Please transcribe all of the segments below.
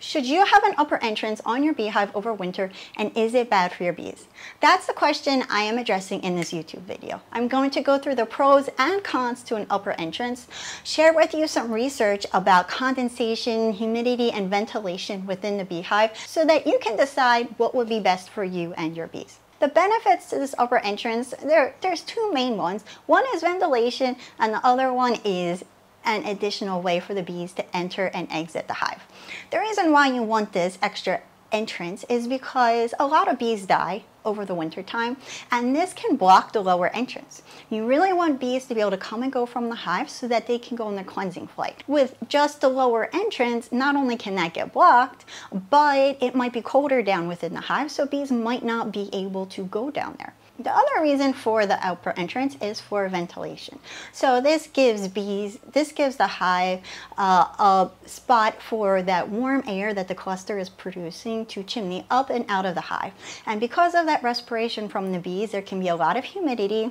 Should you have an upper entrance on your beehive over winter and is it bad for your bees? That's the question I am addressing in this YouTube video. I'm going to go through the pros and cons to an upper entrance, share with you some research about condensation, humidity, and ventilation within the beehive so that you can decide what would be best for you and your bees. The benefits to this upper entrance, there, there's two main ones. One is ventilation and the other one is an additional way for the bees to enter and exit the hive. The reason why you want this extra entrance is because a lot of bees die over the winter time and this can block the lower entrance. You really want bees to be able to come and go from the hive so that they can go on their cleansing flight. With just the lower entrance, not only can that get blocked, but it might be colder down within the hive so bees might not be able to go down there. The other reason for the upper entrance is for ventilation. So this gives bees, this gives the hive uh, a spot for that warm air that the cluster is producing to chimney up and out of the hive. And because of that respiration from the bees, there can be a lot of humidity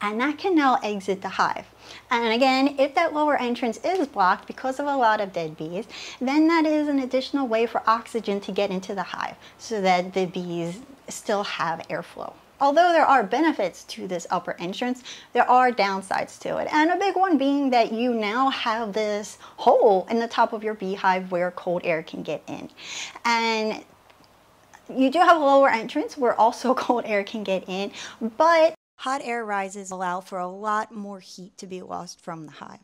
and that can now exit the hive. And again, if that lower entrance is blocked because of a lot of dead bees, then that is an additional way for oxygen to get into the hive so that the bees still have airflow although there are benefits to this upper entrance, there are downsides to it. And a big one being that you now have this hole in the top of your beehive where cold air can get in. And you do have a lower entrance where also cold air can get in, but hot air rises allow for a lot more heat to be lost from the hive.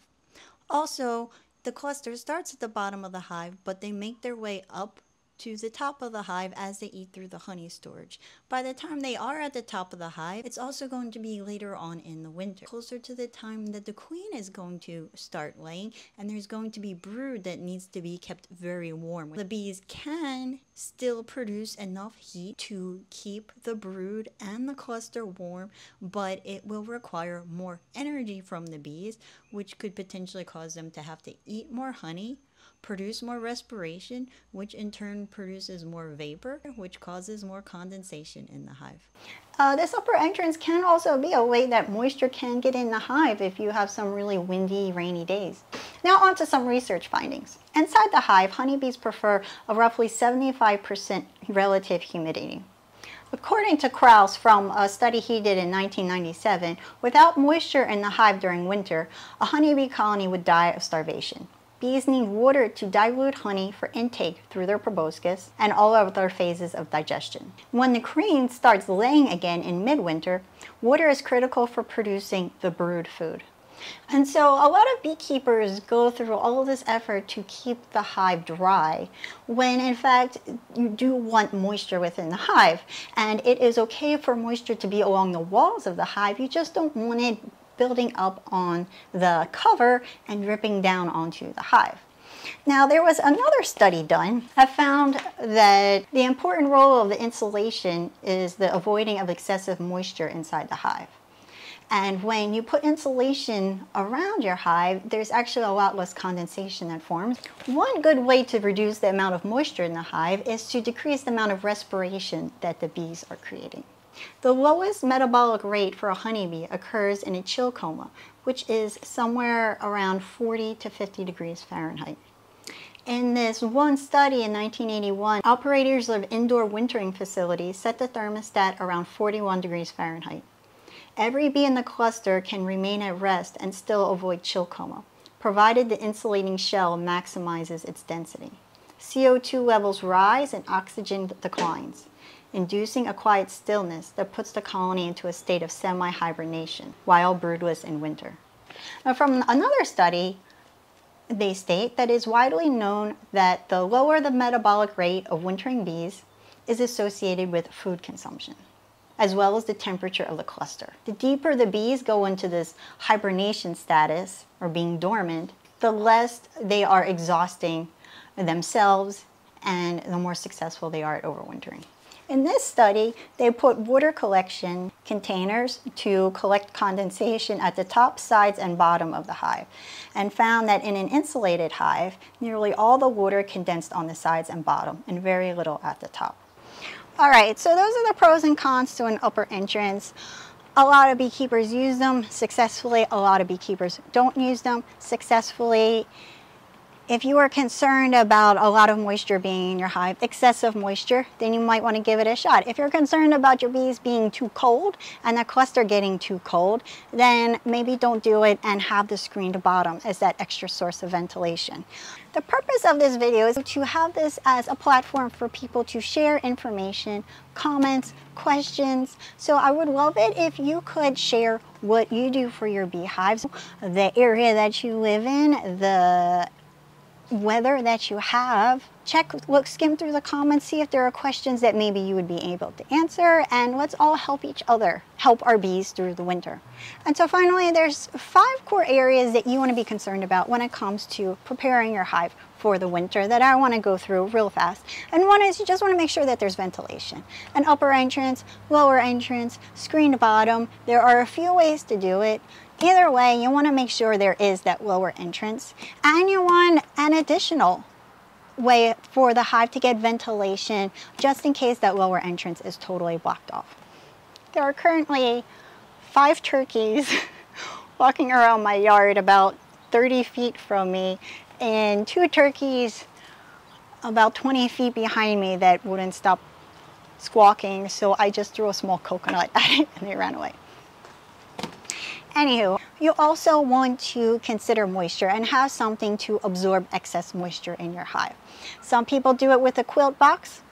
Also, the cluster starts at the bottom of the hive, but they make their way up to the top of the hive as they eat through the honey storage. By the time they are at the top of the hive, it's also going to be later on in the winter, closer to the time that the queen is going to start laying, and there's going to be brood that needs to be kept very warm. The bees can still produce enough heat to keep the brood and the cluster warm, but it will require more energy from the bees, which could potentially cause them to have to eat more honey produce more respiration, which in turn produces more vapor, which causes more condensation in the hive. Uh, this upper entrance can also be a way that moisture can get in the hive if you have some really windy, rainy days. Now on to some research findings. Inside the hive, honeybees prefer a roughly 75% relative humidity. According to Krause from a study he did in 1997, without moisture in the hive during winter, a honeybee colony would die of starvation. Bees need water to dilute honey for intake through their proboscis and all other phases of digestion. When the queen starts laying again in midwinter, water is critical for producing the brood food. And so a lot of beekeepers go through all this effort to keep the hive dry when in fact you do want moisture within the hive. And it is okay for moisture to be along the walls of the hive, you just don't want it building up on the cover and dripping down onto the hive. Now there was another study done that found that the important role of the insulation is the avoiding of excessive moisture inside the hive. And when you put insulation around your hive, there's actually a lot less condensation that forms. One good way to reduce the amount of moisture in the hive is to decrease the amount of respiration that the bees are creating. The lowest metabolic rate for a honeybee occurs in a chill coma, which is somewhere around 40 to 50 degrees Fahrenheit. In this one study in 1981, operators of indoor wintering facilities set the thermostat around 41 degrees Fahrenheit. Every bee in the cluster can remain at rest and still avoid chill coma, provided the insulating shell maximizes its density. CO2 levels rise and oxygen declines inducing a quiet stillness that puts the colony into a state of semi-hibernation while broodless in winter. Now from another study, they state that it's widely known that the lower the metabolic rate of wintering bees is associated with food consumption, as well as the temperature of the cluster. The deeper the bees go into this hibernation status, or being dormant, the less they are exhausting themselves and the more successful they are at overwintering. In this study, they put water collection containers to collect condensation at the top, sides, and bottom of the hive and found that in an insulated hive, nearly all the water condensed on the sides and bottom and very little at the top. All right, so those are the pros and cons to an upper entrance. A lot of beekeepers use them successfully. A lot of beekeepers don't use them successfully. If you are concerned about a lot of moisture being in your hive, excessive moisture, then you might want to give it a shot. If you're concerned about your bees being too cold and the cluster getting too cold, then maybe don't do it and have the screened bottom as that extra source of ventilation. The purpose of this video is to have this as a platform for people to share information, comments, questions. So I would love it if you could share what you do for your beehives, the area that you live in, the weather that you have. Check, look, skim through the comments, see if there are questions that maybe you would be able to answer, and let's all help each other, help our bees through the winter. And so finally, there's five core areas that you want to be concerned about when it comes to preparing your hive for the winter that I want to go through real fast. And one is you just want to make sure that there's ventilation. An upper entrance, lower entrance, screened bottom. There are a few ways to do it. Either way, you want to make sure there is that lower entrance and you want an additional way for the hive to get ventilation just in case that lower entrance is totally blocked off. There are currently five turkeys walking around my yard about 30 feet from me and two turkeys about 20 feet behind me that wouldn't stop squawking so I just threw a small coconut at it and they ran away. Anywho, you also want to consider moisture and have something to absorb excess moisture in your hive. Some people do it with a quilt box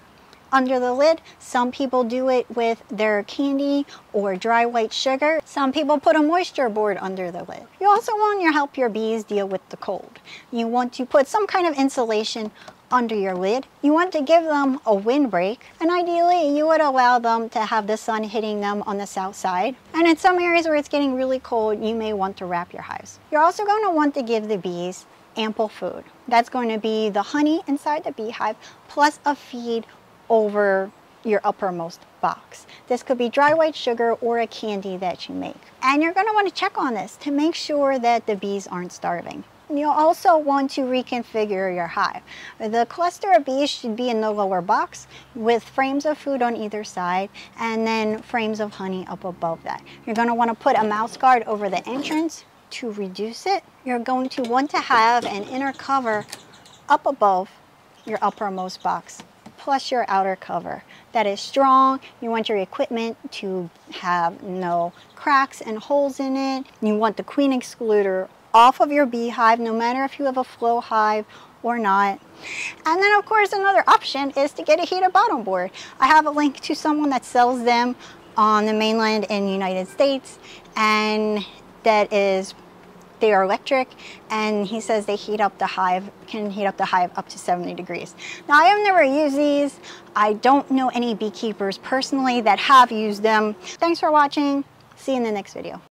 under the lid. Some people do it with their candy or dry white sugar. Some people put a moisture board under the lid. You also want to help your bees deal with the cold. You want to put some kind of insulation under your lid. You want to give them a windbreak and ideally you would allow them to have the sun hitting them on the south side. And in some areas where it's getting really cold, you may want to wrap your hives. You're also going to want to give the bees ample food. That's going to be the honey inside the beehive plus a feed over your uppermost box. This could be dry white sugar or a candy that you make. And you're going to want to check on this to make sure that the bees aren't starving. You'll also want to reconfigure your hive. The cluster of bees should be in the lower box with frames of food on either side and then frames of honey up above that. You're going to want to put a mouse guard over the entrance to reduce it. You're going to want to have an inner cover up above your uppermost box plus your outer cover. That is strong. You want your equipment to have no cracks and holes in it. You want the queen excluder off of your beehive, no matter if you have a flow hive or not. And then of course another option is to get a heated bottom board. I have a link to someone that sells them on the mainland in the United States and that is they are electric and he says they heat up the hive can heat up the hive up to 70 degrees. Now i have never used these. I don't know any beekeepers personally that have used them. Thanks for watching. See you in the next video